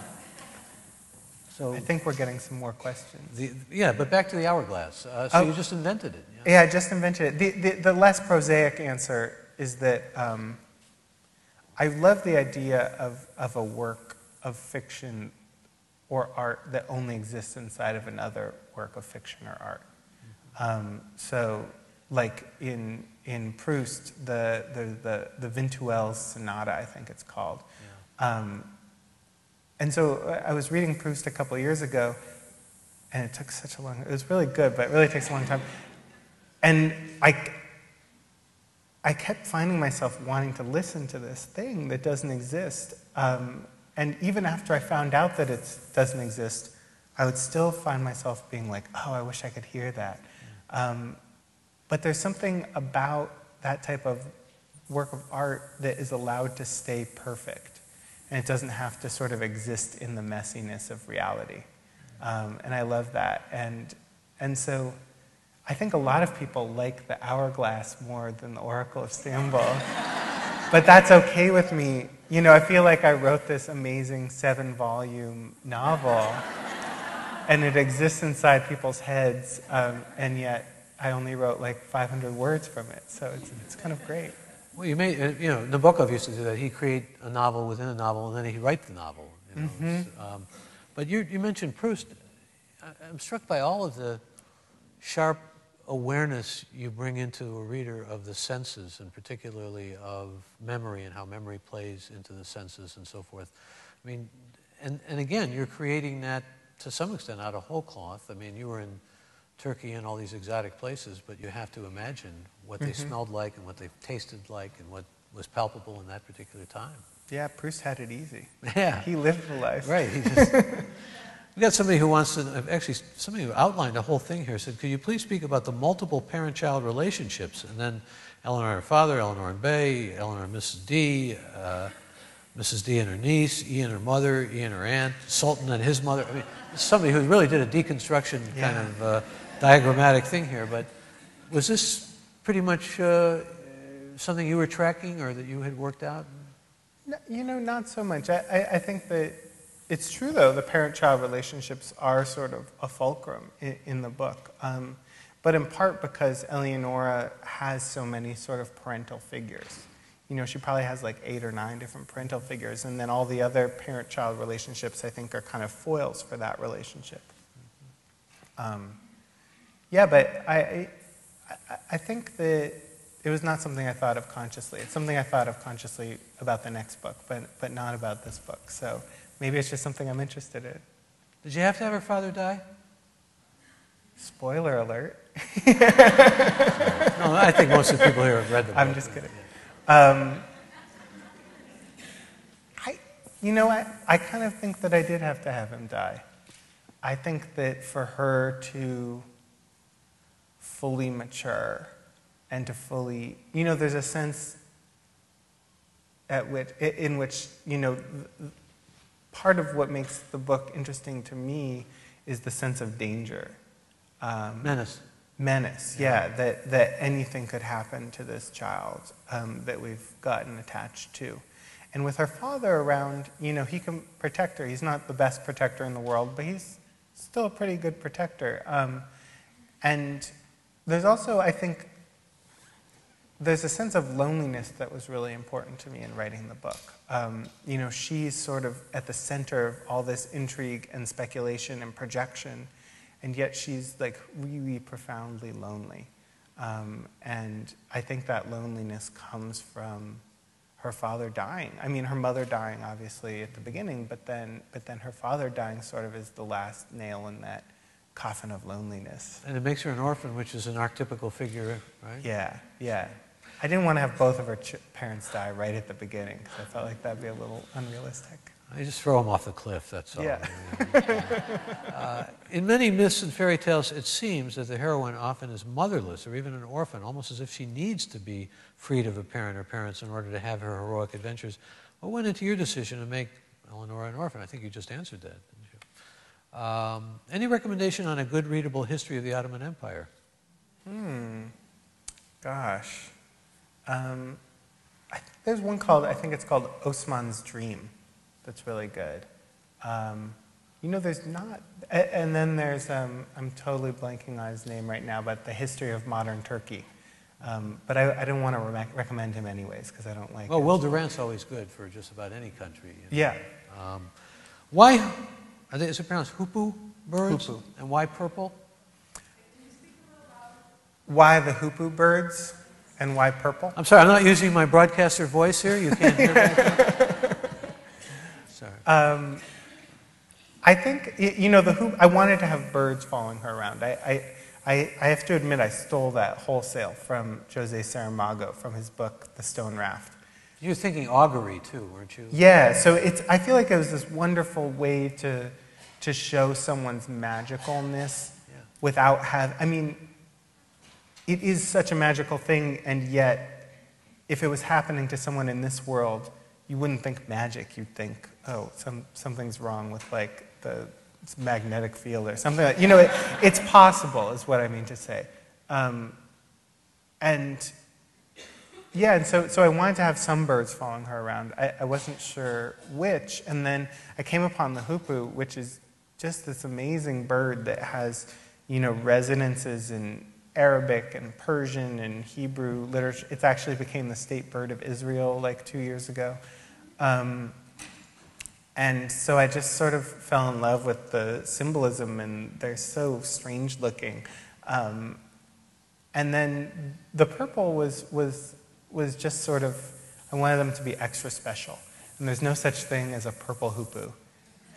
so I think we're getting some more questions. The, yeah, but back to the hourglass. Uh, so oh, you just invented it. Yeah? yeah, I just invented it. The, the, the less prosaic answer is that um, I love the idea of, of a work of fiction or art that only exists inside of another work of fiction or art. Um, so, like in, in Proust, the, the, the, the Vinteuil's Sonata, I think it's called. Yeah. Um, and so I was reading Proust a couple years ago, and it took such a long, it was really good, but it really takes a long time. And I, I kept finding myself wanting to listen to this thing that doesn't exist. Um, and even after I found out that it doesn't exist, I would still find myself being like, oh, I wish I could hear that. Um, but there's something about that type of work of art that is allowed to stay perfect. And it doesn't have to sort of exist in the messiness of reality. Um, and I love that. And, and so I think a lot of people like the hourglass more than the Oracle of Stamboul. *laughs* but that's okay with me. You know, I feel like I wrote this amazing seven volume novel, and it exists inside people's heads, um, and yet I only wrote like 500 words from it. So it's, it's kind of great. Well, you made, uh, you know, Nabokov used to do that. He'd create a novel within a novel, and then he'd write the novel. You know? mm-hmm. um, but you, you mentioned Proust. I'm struck by all of the sharp awareness you bring into a reader of the senses, and particularly of memory and how memory plays into the senses and so forth. I mean, and, and again, you're creating that to some extent out of whole cloth. I mean, you were in Turkey and all these exotic places, but you have to imagine what they mm-hmm. smelled like and what they tasted like and what was palpable in that particular time. Yeah, Proust had it easy. Yeah. He lived the life. Right. *laughs* He just, we got somebody who wants to, actually, somebody who outlined the whole thing here said, could you please speak about the multiple parent child relationships? And then Eleanor and her father, Eleanor and Bey, Eleanor and Mrs. D, uh, Mrs. D and her niece, E and her mother, E and her aunt, Sultan and his mother. I mean, somebody who really did a deconstruction kind of uh, diagrammatic thing here. But was this pretty much uh, something you were tracking or that you had worked out? No, you know, not so much. I, I, I think that it's true, though, the parent child relationships are sort of a fulcrum in, in the book. Um, but in part because Eleonora has so many sort of parental figures. You know, she probably has like eight or nine different parental figures, and then all the other parent child relationships, I think, are kind of foils for that relationship. Um, yeah, but I, I, I think that it was not something I thought of consciously. It's something I thought of consciously about the next book, but, but not about this book. So maybe it's just something I'm interested in. Did you have to have her father die? Spoiler alert. No, I think most of the people here have read the book. I'm just kidding. Um, I, you know, I, I kind of think that I did have to have him die. I think that for her to fully mature and to fully, you know, there's a sense at which, in which, you know, part of what makes the book interesting to me is the sense of danger. Um, Menace. menace, yeah, that, that anything could happen to this child um, that we've gotten attached to. And with her father around, you know, he can protect her. He's not the best protector in the world, but he's still a pretty good protector. Um, and there's also, I think, there's a sense of loneliness that was really important to me in writing the book. Um, you know, she's sort of at the center of all this intrigue and speculation and projection, and yet she's like really profoundly lonely. Um, and I think that loneliness comes from her father dying. I mean, her mother dying obviously at the beginning, but then, but then her father dying sort of is the last nail in that coffin of loneliness. And it makes her an orphan, which is an archetypical figure, right? Yeah, yeah. I didn't want to have both of her ch- parents die right at the beginning because I felt like that'd be a little unrealistic. I just throw them off the cliff, that's all. Yeah. *laughs* Uh, in many myths and fairy tales, it seems that the heroine often is motherless or even an orphan, almost as if she needs to be freed of a parent or parents in order to have her heroic adventures. What went into your decision to make Eleanor an orphan? I think you just answered that, didn't you? Um, any recommendation on a good readable history of the Ottoman Empire? Hmm. Gosh. Um, I, there's one called, I think it's called Osman's Dream that's really good. Um, you know, there's not, a- and then there's, um, I'm totally blanking on his name right now, but The History of Modern Turkey. Um, but I, I didn't want to re- recommend him anyways because I don't like Well, him. Will Durant's always good for just about any country. you know. Yeah. Um, why, are they, is it pronounced hoopoe birds? Hoopoe. And why purple? Why the hoopoe birds and why purple? I'm sorry, I'm not using my broadcaster voice here. You can't hear me. *laughs* sorry. Um, I think, you know, the hoop, I wanted to have birds following her around. I, I, I, I have to admit, I stole that wholesale from Jose Saramago from his book, The Stone Raft. You were thinking augury too, weren't you? Yeah, so it's, I feel like it was this wonderful way to, to show someone's magicalness Yeah. without having, I mean, it is such a magical thing, and yet, if it was happening to someone in this world, you wouldn't think magic. You'd think, oh, some, something's wrong with like the magnetic field or something. Like, you know, it, it's possible, is what I mean to say. Um, and yeah, and so, so I wanted to have some birds following her around. I, I wasn't sure which. And then I came upon the hoopoe, which is just this amazing bird that has, you know, resonances in Arabic and Persian and Hebrew literature. It's actually became the state bird of Israel like two years ago. Um, and so I just sort of fell in love with the symbolism, and they're so strange looking. Um, and then the purple was, was, was just sort of, I wanted them to be extra special. And there's no such thing as a purple hoopoe.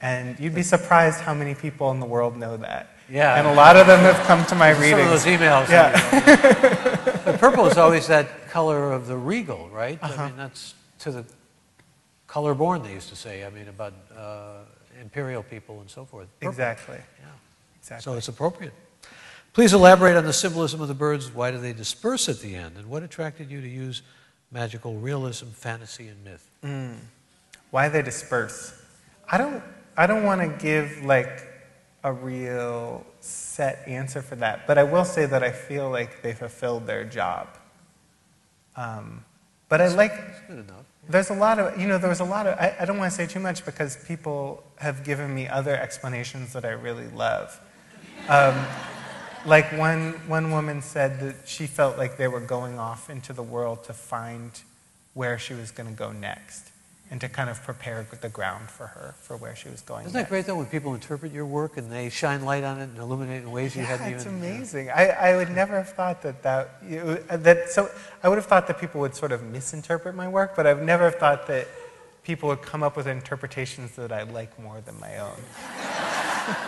And you'd be surprised how many people in the world know that. Yeah. And a lot of them have come to my reading. Some readings. of those emails. Yeah. But purple is always that color of the regal, right? I Uh-huh. mean, that's to the color born, they used to say. I mean, about uh, imperial people and so forth. Purple. Exactly. Yeah. Exactly. So it's appropriate. Please elaborate on the symbolism of the birds. Why do they disperse at the end? And what attracted you to use magical realism, fantasy, and myth? Mm. Why they disperse? I don't. I don't want to give like a real set answer for that, but I will say that I feel like they fulfilled their job. Um, but I like. That's good enough. There's a lot of, you know, there was a lot of, I, I don't want to say too much because people have given me other explanations that I really love. Um, like one, one woman said that she felt like they were going off into the world to find where she was going to go next and to kind of prepare the ground for her for where she was going Isn't next. that great, though, when people interpret your work and they shine light on it and illuminate it in ways you Yeah, hadn't it's even... amazing. I, I would never have thought that that, you, that so I would have thought that people would sort of misinterpret my work, but I've never thought that people would come up with interpretations that I like more than my own. *laughs*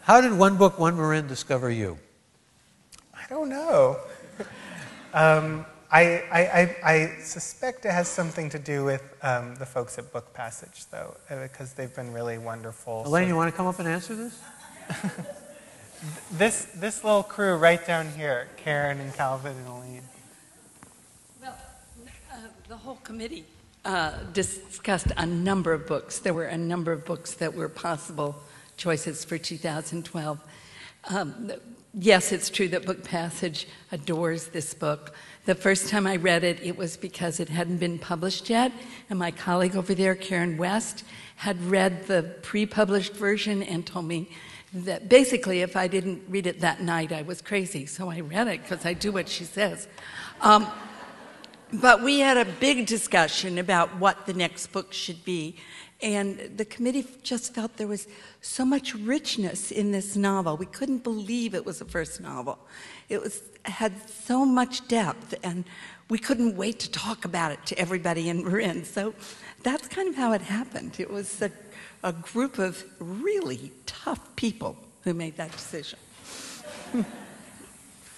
How did One Book, One Marin discover you? I don't know. *laughs* um, I, I, I, I suspect it has something to do with um, the folks at Book Passage, though, uh, because they've been really wonderful. Elaine, So- you want to come up and answer this? this, this little crew right down here, Karen and Calvin and Elaine. Well, uh, the whole committee uh, discussed a number of books. There were a number of books that were possible choices for 2012. Um, yes, it's true that Book Passage adores this book. The first time I read it, it was because it hadn't been published yet, and my colleague over there, Karen West, had read the pre published version and told me that basically if I didn't read it that night, I was crazy. So I read it because I do what she says. Um, but we had a big discussion about what the next book should be. And the committee just felt there was so much richness in this novel. We couldn't believe it was the first novel. It was, had so much depth, and we couldn't wait to talk about it to everybody in Marin. So that's kind of how it happened. It was a, a group of really tough people who made that decision. *laughs*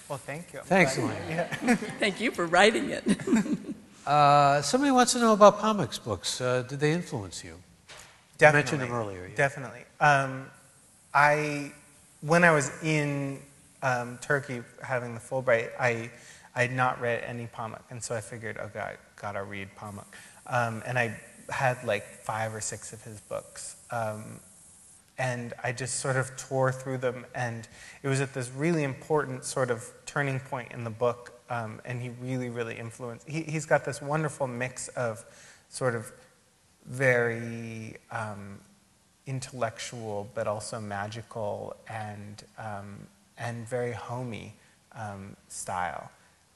Well, thank you. Thanks, But- Elaine. Yeah. *laughs* *laughs* Thank you for writing it. Uh, somebody wants to know about Pamuk's books. Uh, did they influence you? You mentioned them earlier, yeah. Definitely. Um, I, when I was in um, Turkey having the Fulbright, I, I had not read any Pamuk, and so I figured, okay, I gotta read Pamuk. Um, and I had like five or six of his books. Um, and I just sort of tore through them, and it was at this really important sort of turning point in the book, um, and he really, really influenced. He, he's got this wonderful mix of sort of very um, intellectual, but also magical and um, and very homey um, style,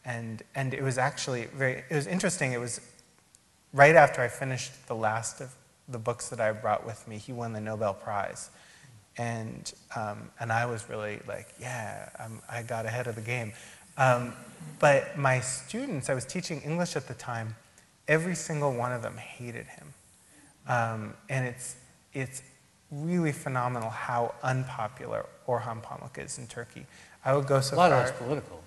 and and it was actually very. It was interesting. It was right after I finished the last of the books that I brought with me, he won the Nobel Prize. And, um, and I was really like, yeah, I'm, I got ahead of the game. Um, but my students, I was teaching English at the time, every single one of them hated him. Um, and it's, it's really phenomenal how unpopular Orhan Pamuk is in Turkey. I would go so far. A lot far of that's political.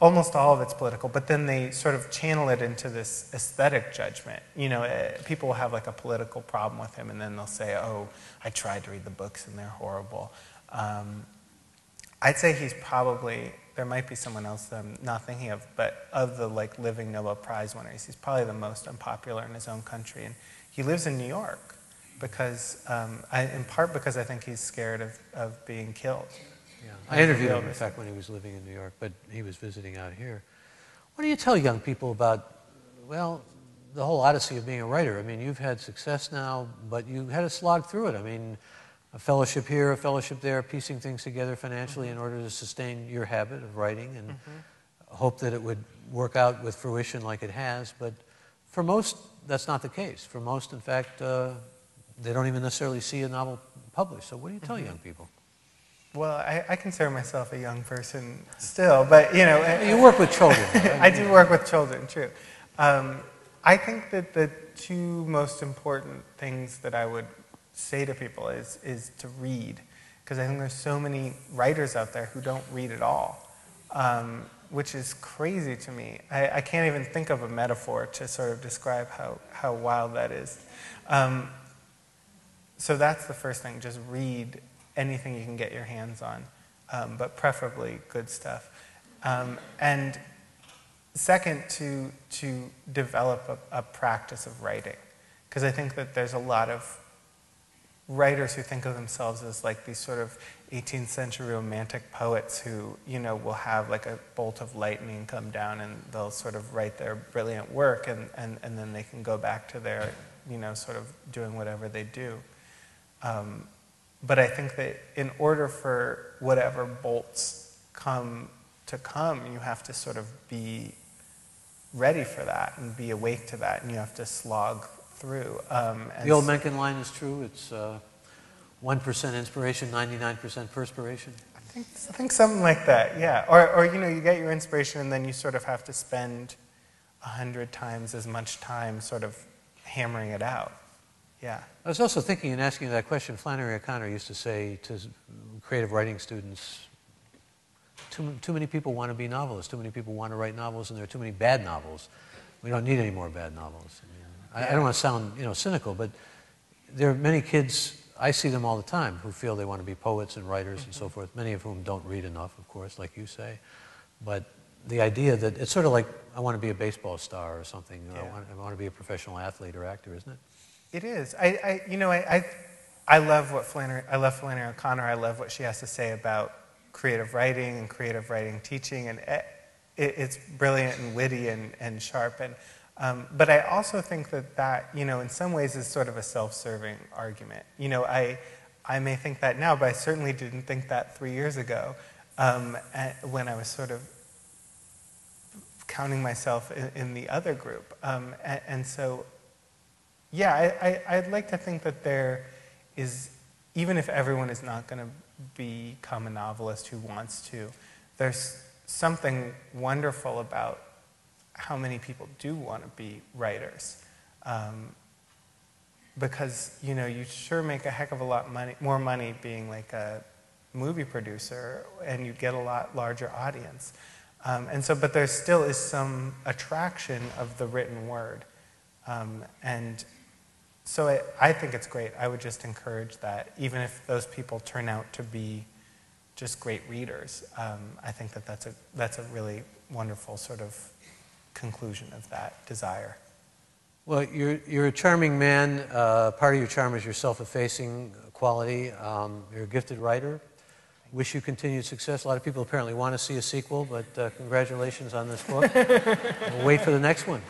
almost all of it's political, but then they sort of channel it into this aesthetic judgment. You know, uh, people will have like a political problem with him, and then they'll say, "Oh, I tried to read the books, and they're horrible." Um, I'd say he's probably there might be someone else that I'm not thinking of, but of the like living Nobel Prize winners, he's probably the most unpopular in his own country, and he lives in New York because, um, I, in part because I think he's scared of, of being killed. Yeah. I interviewed him, in fact, when he was living in New York, but he was visiting out here. What do you tell young people about, well, the whole odyssey of being a writer? I mean, you've had success now, but you had to slog through it. I mean, a fellowship here, a fellowship there, piecing things together financially in order to sustain your habit of writing and hope that it would work out with fruition like it has. But for most, that's not the case. For most, in fact, uh, they don't even necessarily see a novel published. So, what do you tell young people? Well, I, I consider myself a young person still, but you know, *laughs* You work with children. *laughs* I do work with children, true. Um, I think that the two most important things that I would say to people is, is to read, because I think there's so many writers out there who don't read at all. Um, which is crazy to me. I, I, can't even think of a metaphor to sort of describe how, how wild that is. Um, so that's the first thing. Just read anything you can get your hands on, um, but preferably good stuff. Um, and second, to, to develop a, a practice of writing. Because I think that there's a lot of writers who think of themselves as like these sort of 18th century romantic poets who, you know, will have like a bolt of lightning come down and they'll sort of write their brilliant work and, and, and then they can go back to their, you know, sort of doing whatever they do. Um, but I think that in order for whatever bolts come to come, you have to sort of be ready for that and be awake to that, and you have to slog through. Um, the old Mencken line is true. It's uh, 1% inspiration, 99% perspiration. I think, I think something like that, yeah. Or, or, you know, you get your inspiration and then you sort of have to spend a hundred times as much time sort of hammering it out. Yeah. I was also thinking in asking that question, Flannery O'Connor used to say to creative writing students, too, too many people want to be novelists, too many people want to write novels, and there are too many bad novels. We don't need any more bad novels. I, mean, I, I don't want to sound you know, cynical, but there are many kids, I see them all the time, who feel they want to be poets and writers mm-hmm. and so mm-hmm. forth, many of whom don't read enough, of course, like you say. But the idea that it's sort of like I want to be a baseball star or something, yeah. I, want, I want to be a professional athlete or actor, isn't it? It is. I, I you know, I, I, I, love what Flannery, I love Flannery O'Connor. I love what she has to say about creative writing and creative writing teaching, and it, it's brilliant and witty and, and sharp. And, um, but I also think that that, you know, in some ways is sort of a self-serving argument. You know, I, I may think that now, but I certainly didn't think that three years ago um, when I was sort of counting myself in, in the other group. Um, and, and, so yeah, I, would like to think that there is, even if everyone is not going to become a novelist who wants to, there's something wonderful about how many people do want to be writers. Um, because, you know, you sure make a heck of a lot money, more money being like a movie producer, and you get a lot larger audience. Um, and so, but there still is some attraction of the written word. Um, and so I, I think it's great. I would just encourage that, even if those people turn out to be just great readers. Um, I think that that's a, that's a really wonderful sort of conclusion of that desire. Well, you're, you're a charming man. Uh, part of your charm is your self effacing quality. Um, you're a gifted writer. Wish you continued success. A lot of people apparently want to see a sequel, but uh, congratulations on this book. *laughs* we'll wait for the next one.